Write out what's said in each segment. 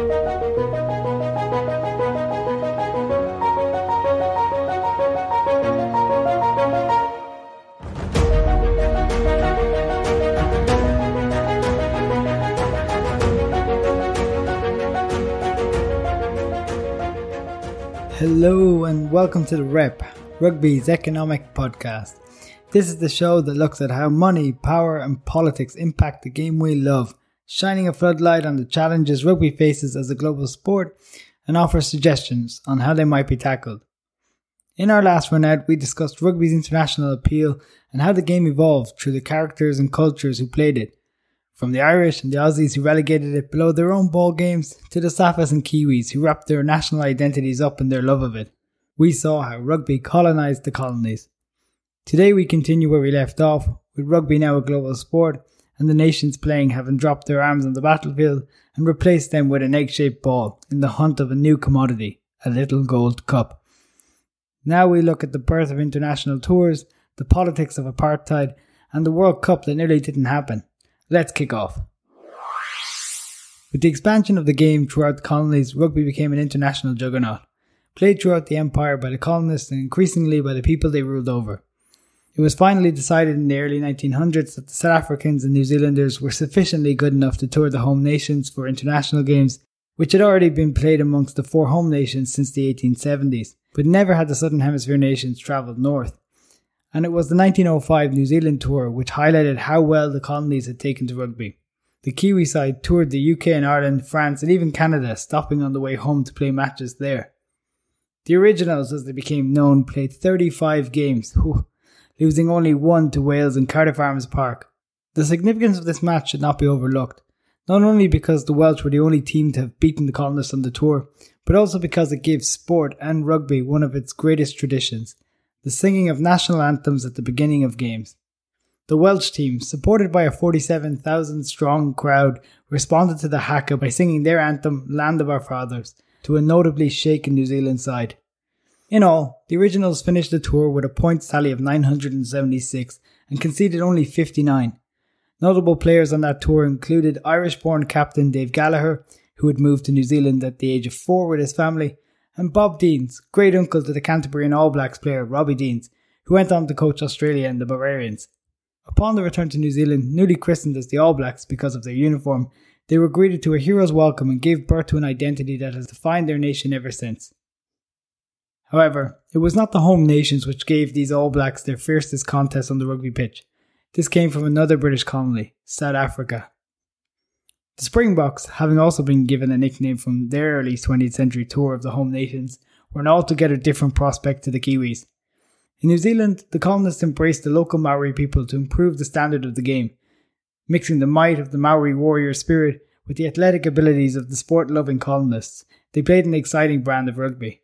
Hello and welcome to the Rep, Rugby's economic podcast. This is the show that looks at how money, power, and politics impact the game we love, shining a floodlight on the challenges rugby faces as a global sport and offers suggestions on how they might be tackled. In our last run out, we discussed rugby's international appeal and how the game evolved through the characters and cultures who played it, from the Irish and the Aussies who relegated it below their own ball games to the Saffas and Kiwis who wrapped their national identities up in their love of it, we saw how rugby colonised the colonies. Today we continue where we left off, with rugby now a global sport and the nations playing having dropped their arms on the battlefield and replaced them with an egg shaped ball in the hunt of a new commodity, a little gold cup. Now we look at the birth of international tours, the politics of apartheid, and the World Cup that nearly didn't happen. Let's kick off. With the expansion of the game throughout the colonies, rugby became an international juggernaut, played throughout the empire by the colonists and increasingly by the people they ruled over. It was finally decided in the early 1900s that the South Africans and New Zealanders were sufficiently good enough to tour the home nations for international games, which had already been played amongst the four home nations since the 1870s, but never had the Southern Hemisphere nations travelled north and it was the 1905 New Zealand tour which highlighted how well the colonies had taken to rugby. The Kiwi side toured the UK and Ireland, France, and even Canada, stopping on the way home to play matches there. The Originals, as they became known, played 35 games, losing only one to Wales in Cardiff Arms Park. The significance of this match should not be overlooked, not only because the Welsh were the only team to have beaten the colonists on the tour, but also because it gave sport and rugby one of its greatest traditions the singing of national anthems at the beginning of games. The Welsh team, supported by a 47,000 strong crowd, responded to the haka by singing their anthem, Land of Our Fathers, to a notably shaken New Zealand side. In all, the Originals finished the tour with a point tally of 976 and conceded only 59. Notable players on that tour included Irish born captain Dave Gallagher, who had moved to New Zealand at the age of four with his family, and Bob Deans, great uncle to the Canterbury and All Blacks player Robbie Deans, who went on to coach Australia and the Barbarians. Upon their return to New Zealand, newly christened as the All Blacks because of their uniform, they were greeted to a hero's welcome and gave birth to an identity that has defined their nation ever since. However, it was not the home nations which gave these All Blacks their fiercest contest on the rugby pitch. This came from another British colony, South Africa. The Springboks, having also been given a nickname from their early 20th century tour of the home nations, were an altogether different prospect to the Kiwis. In New Zealand, the colonists embraced the local Maori people to improve the standard of the game, mixing the might of the Maori warrior spirit with the athletic abilities of the sport loving colonists. They played an exciting brand of rugby.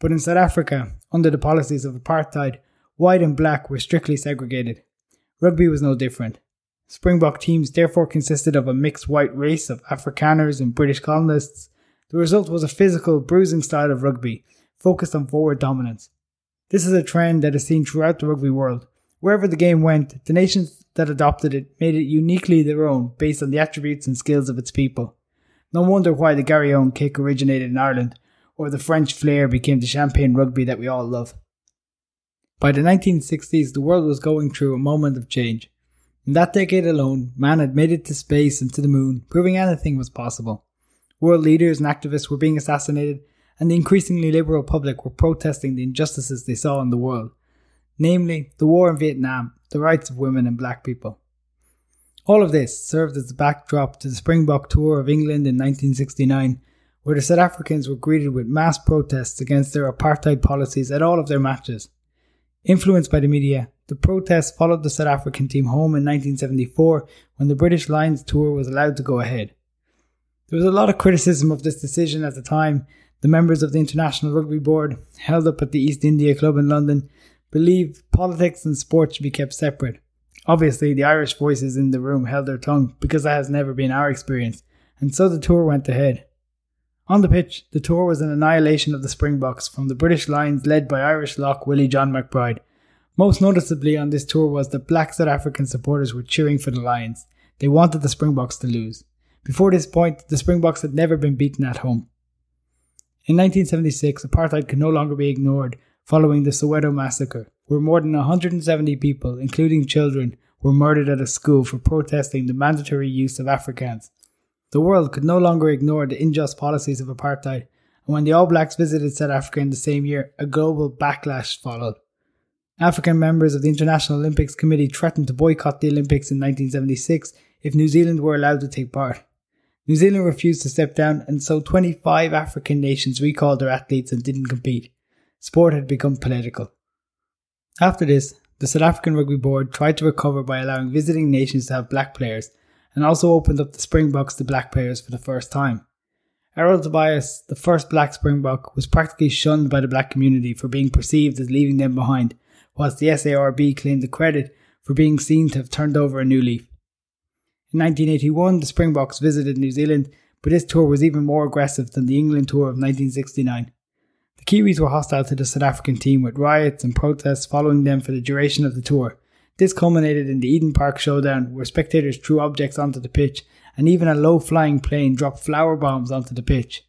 But in South Africa, under the policies of apartheid, white and black were strictly segregated. Rugby was no different. Springbok teams therefore consisted of a mixed white race of Afrikaners and British colonists. The result was a physical, bruising style of rugby, focused on forward dominance. This is a trend that is seen throughout the rugby world. Wherever the game went, the nations that adopted it made it uniquely their own based on the attributes and skills of its people. No wonder why the Garryowen kick originated in Ireland, or the French flair became the champagne rugby that we all love. By the 1960s, the world was going through a moment of change. In that decade alone, man had made it to space and to the moon, proving anything was possible. World leaders and activists were being assassinated, and the increasingly liberal public were protesting the injustices they saw in the world, namely the war in Vietnam, the rights of women and black people. All of this served as the backdrop to the Springbok Tour of England in 1969, where the South Africans were greeted with mass protests against their apartheid policies at all of their matches. Influenced by the media, the protests followed the South African team home in 1974 when the British Lions tour was allowed to go ahead. There was a lot of criticism of this decision at the time. The members of the International Rugby Board, held up at the East India Club in London, believed politics and sport should be kept separate. Obviously, the Irish voices in the room held their tongue because that has never been our experience, and so the tour went ahead. On the pitch, the tour was an annihilation of the Springboks from the British Lions led by Irish lock Willie John McBride, most noticeably on this tour was that black South African supporters were cheering for the Lions. They wanted the Springboks to lose. Before this point, the Springboks had never been beaten at home. In 1976, apartheid could no longer be ignored following the Soweto massacre, where more than 170 people, including children, were murdered at a school for protesting the mandatory use of Afrikaans. The world could no longer ignore the unjust policies of apartheid, and when the All Blacks visited South Africa in the same year, a global backlash followed. African members of the International Olympics Committee threatened to boycott the Olympics in 1976 if New Zealand were allowed to take part. New Zealand refused to step down, and so 25 African nations recalled their athletes and didn't compete. Sport had become political. After this, the South African Rugby Board tried to recover by allowing visiting nations to have black players and also opened up the Springboks to black players for the first time. Errol Tobias, the first black Springbok, was practically shunned by the black community for being perceived as leaving them behind, whilst the SARB claimed the credit for being seen to have turned over a new leaf. In 1981, the Springboks visited New Zealand, but this tour was even more aggressive than the England tour of 1969. The Kiwis were hostile to the South African team with riots and protests following them for the duration of the tour. This culminated in the Eden Park showdown, where spectators threw objects onto the pitch, and even a low flying plane dropped flour bombs onto the pitch.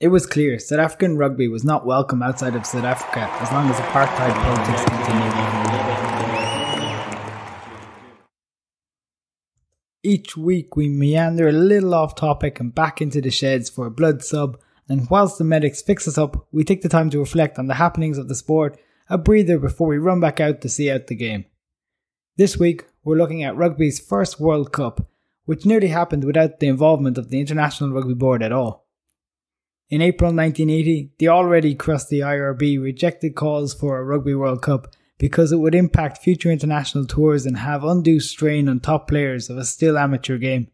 It was clear South African rugby was not welcome outside of South Africa as long as apartheid politics continued. Each week we meander a little off topic and back into the sheds for a blood sub and whilst the medics fix us up, we take the time to reflect on the happenings of the sport, a breather before we run back out to see out the game. This week, we're looking at rugby's first World Cup, which nearly happened without the involvement of the International Rugby Board at all. In April 1980, the already crusty IRB rejected calls for a Rugby World Cup because it would impact future international tours and have undue strain on top players of a still amateur game.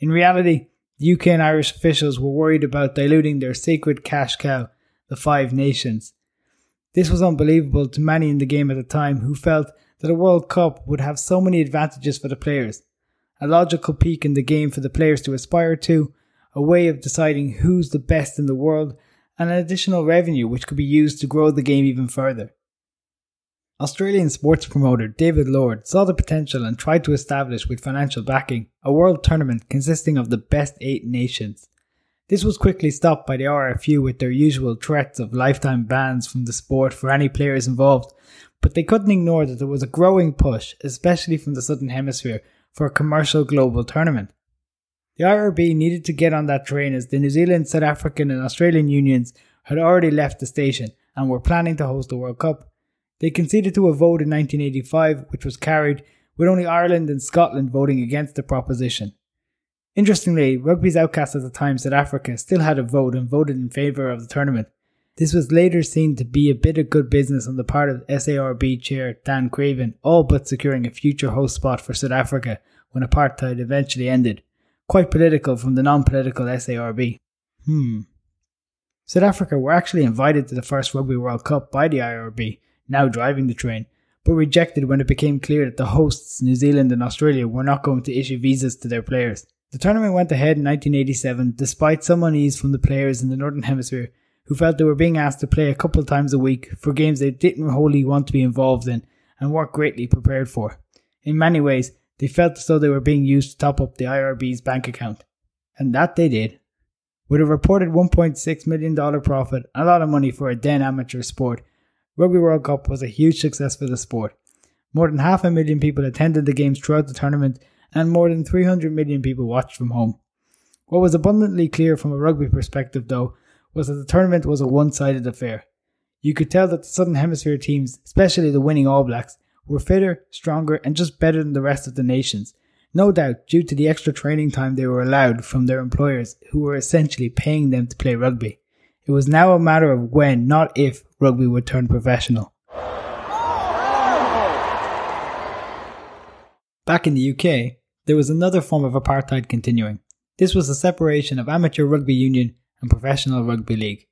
In reality, the UK and Irish officials were worried about diluting their sacred cash cow, the Five Nations. This was unbelievable to many in the game at the time who felt that a World Cup would have so many advantages for the players. A logical peak in the game for the players to aspire to, a way of deciding who's the best in the world, and an additional revenue which could be used to grow the game even further. Australian sports promoter David Lord saw the potential and tried to establish with financial backing a world tournament consisting of the best eight nations. This was quickly stopped by the RFU with their usual threats of lifetime bans from the sport for any players involved, but they couldn't ignore that there was a growing push, especially from the Southern Hemisphere, for a commercial global tournament. The IRB needed to get on that train as the New Zealand, South African, and Australian unions had already left the station and were planning to host the World Cup. They conceded to a vote in 1985, which was carried, with only Ireland and Scotland voting against the proposition. Interestingly, rugby's outcast at the time, South Africa, still had a vote and voted in favour of the tournament. This was later seen to be a bit of good business on the part of SARB chair Dan Craven, all but securing a future host spot for South Africa when apartheid eventually ended. Quite political from the non political SARB. Hmm. South Africa were actually invited to the first Rugby World Cup by the IRB, now driving the train, but rejected when it became clear that the hosts, New Zealand and Australia, were not going to issue visas to their players. The tournament went ahead in 1987 despite some unease from the players in the Northern Hemisphere who felt they were being asked to play a couple times a week for games they didn't wholly want to be involved in and weren't greatly prepared for. In many ways, they felt as though they were being used to top up the IRB's bank account. And that they did. With a reported $1.6 million profit, a lot of money for a then amateur sport, Rugby World Cup was a huge success for the sport. More than half a million people attended the games throughout the tournament, and more than 300 million people watched from home. What was abundantly clear from a rugby perspective, though, was that the tournament was a one sided affair. You could tell that the Southern Hemisphere teams, especially the winning All Blacks, were fitter, stronger, and just better than the rest of the nations. No doubt due to the extra training time they were allowed from their employers, who were essentially paying them to play rugby. It was now a matter of when, not if, rugby would turn professional. Back in the UK, there was another form of apartheid continuing. This was the separation of amateur rugby union and professional rugby league.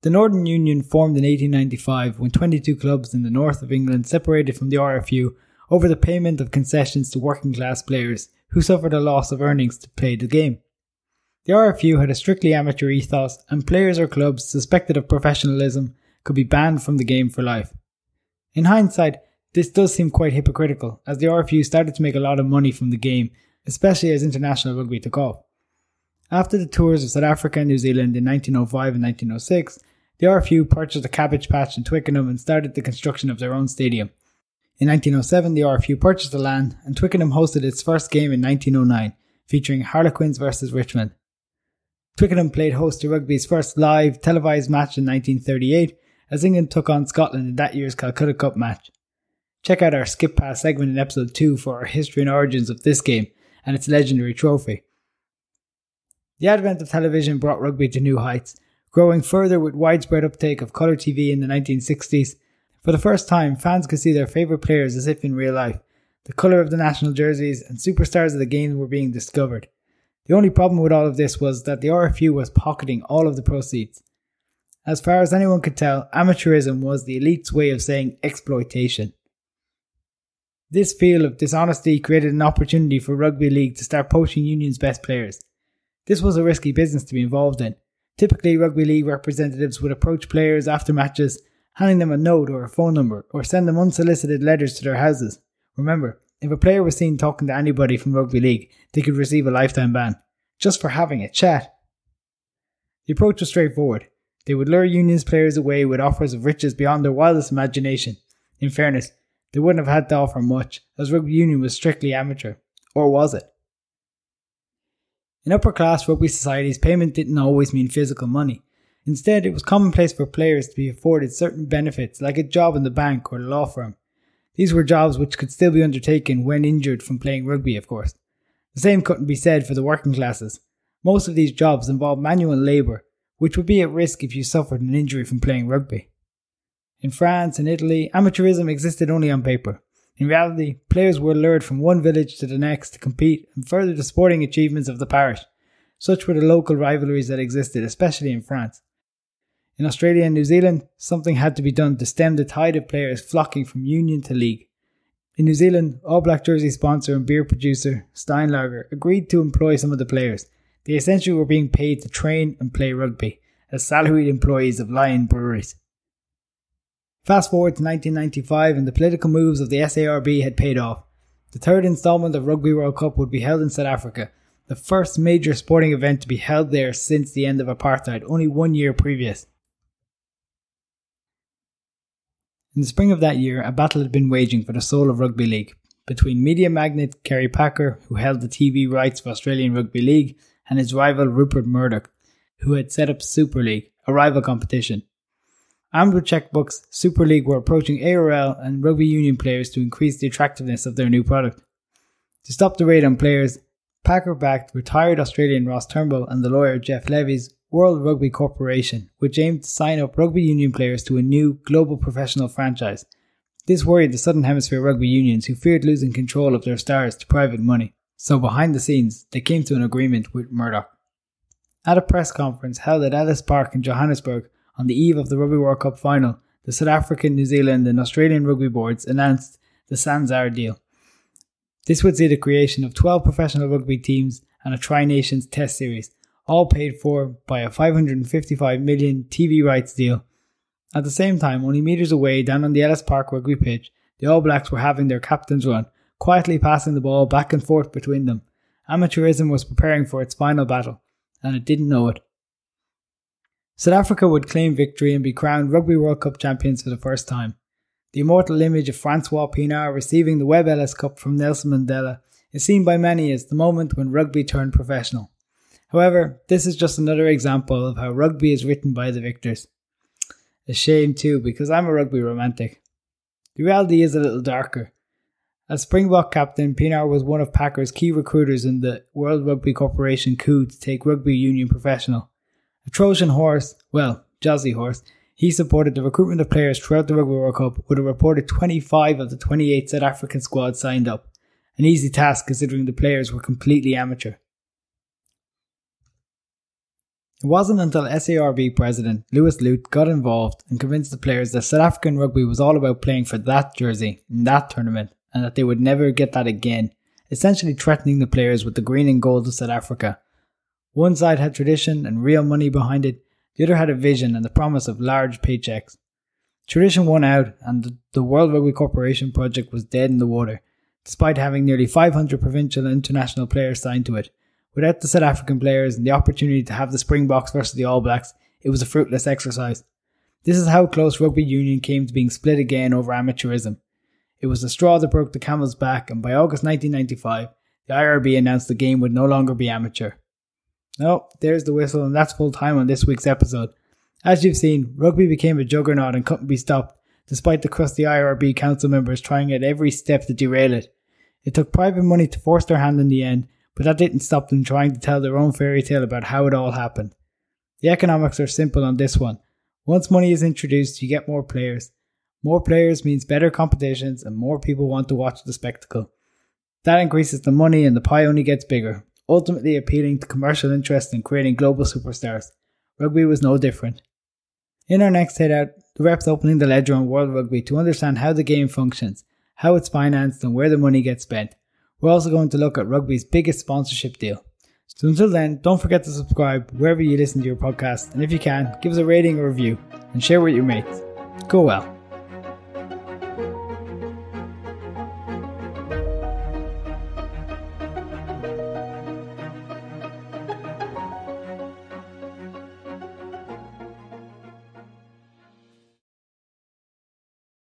The Northern Union formed in 1895 when 22 clubs in the north of England separated from the RFU over the payment of concessions to working class players who suffered a loss of earnings to play the game. The RFU had a strictly amateur ethos, and players or clubs suspected of professionalism could be banned from the game for life. In hindsight, this does seem quite hypocritical, as the RFU started to make a lot of money from the game, especially as international rugby took off. After the tours of South Africa and New Zealand in 1905 and 1906, the RFU purchased a cabbage patch in Twickenham and started the construction of their own stadium. In 1907, the RFU purchased the land, and Twickenham hosted its first game in 1909, featuring Harlequins versus Richmond. Twickenham played host to rugby's first live televised match in 1938 as England took on Scotland in that year's Calcutta Cup match. Check out our skip pass segment in episode 2 for our history and origins of this game and its legendary trophy. The advent of television brought rugby to new heights, growing further with widespread uptake of colour TV in the 1960s. For the first time, fans could see their favourite players as if in real life. The colour of the national jerseys and superstars of the game were being discovered. The only problem with all of this was that the RFU was pocketing all of the proceeds. As far as anyone could tell, amateurism was the elite's way of saying exploitation. This feel of dishonesty created an opportunity for rugby league to start poaching unions' best players. This was a risky business to be involved in. Typically, rugby league representatives would approach players after matches, handing them a note or a phone number, or send them unsolicited letters to their houses. Remember, if a player was seen talking to anybody from rugby league, they could receive a lifetime ban, just for having a chat. The approach was straightforward. They would lure Unions players away with offers of riches beyond their wildest imagination. In fairness, they wouldn't have had to offer much, as rugby union was strictly amateur. Or was it? In upper class rugby societies, payment didn't always mean physical money. Instead, it was commonplace for players to be afforded certain benefits, like a job in the bank or the law firm. These were jobs which could still be undertaken when injured from playing rugby, of course. The same couldn't be said for the working classes. Most of these jobs involved manual labour, which would be at risk if you suffered an injury from playing rugby. In France and Italy, amateurism existed only on paper. In reality, players were lured from one village to the next to compete and further the sporting achievements of the parish. Such were the local rivalries that existed, especially in France. In Australia and New Zealand, something had to be done to stem the tide of players flocking from union to league. In New Zealand, All Black jersey sponsor and beer producer Steinlager agreed to employ some of the players. They essentially were being paid to train and play rugby as salaried employees of Lion breweries. Fast forward to 1995 and the political moves of the SARB had paid off. The third installment of Rugby World Cup would be held in South Africa, the first major sporting event to be held there since the end of apartheid, only one year previous. In the spring of that year, a battle had been waging for the soul of rugby league between media magnate Kerry Packer, who held the TV rights for Australian Rugby League, and his rival Rupert Murdoch, who had set up Super League, a rival competition. With checkbooks, Super League were approaching ARL and rugby union players to increase the attractiveness of their new product. To stop the raid on players, Packer backed retired Australian Ross Turnbull and the lawyer Geoff Levy's World Rugby Corporation, which aimed to sign up rugby union players to a new global professional franchise. This worried the Southern Hemisphere rugby unions who feared losing control of their stars to private money. So behind the scenes, they came to an agreement with Murdoch. At a press conference held at Ellis Park in Johannesburg, on the eve of the Rugby World Cup final, the South African, New Zealand, and Australian rugby boards announced the Sanzar deal. This would see the creation of 12 professional rugby teams and a Tri Nations Test series, all paid for by a 555 million TV rights deal. At the same time, only metres away down on the Ellis Park rugby pitch, the All Blacks were having their captain's run, quietly passing the ball back and forth between them. Amateurism was preparing for its final battle, and it didn't know it. South Africa would claim victory and be crowned Rugby World Cup champions for the first time. The immortal image of Francois Pienaar receiving the Webb Ellis Cup from Nelson Mandela is seen by many as the moment when rugby turned professional. However, this is just another example of how rugby is written by the victors. A shame too, because I'm a rugby romantic. The reality is a little darker. As Springbok captain, Pienaar was one of Packer's key recruiters in the World Rugby Corporation coup to take rugby union professional. A Trojan horse, well, Jazzy horse, he supported the recruitment of players throughout the Rugby World Cup with a reported 25 of the 28 South African squad signed up. An easy task considering the players were completely amateur. It wasn't until SARB president Louis Luyt got involved and convinced the players that South African rugby was all about playing for that jersey in that tournament and that they would never get that again, essentially threatening the players with the green and gold of South Africa one side had tradition and real money behind it, the other had a vision and the promise of large paychecks. Tradition won out, and the World Rugby Corporation project was dead in the water, despite having nearly 500 provincial and international players signed to it, Without the South African players and the opportunity to have the Springboks versus the All Blacks, it was a fruitless exercise. This is how close rugby union came to being split again over amateurism. It was the straw that broke the camel's back, and by August 1995, the IRB announced the game would no longer be amateur. No, there's the whistle, and that's full time on this week's episode. As you've seen, rugby became a juggernaut and couldn't be stopped, despite the crusty IRB council members trying at every step to derail it. It took private money to force their hand in the end, but that didn't stop them trying to tell their own fairy tale about how it all happened. The economics are simple on this one. Once money is introduced, you get more players. More players means better competitions and more people want to watch the spectacle. That increases the money and the pie only gets bigger, ultimately appealing to commercial interest in creating global superstars. Rugby was no different. In our next hideout, the reps opening the ledger on World Rugby to understand how the game functions, how it's financed, and where the money gets spent. We're also going to look at rugby's biggest sponsorship deal. So until then, don't forget to subscribe wherever you listen to your podcast, and if you can, give us a rating or review and share with your mates. Go well.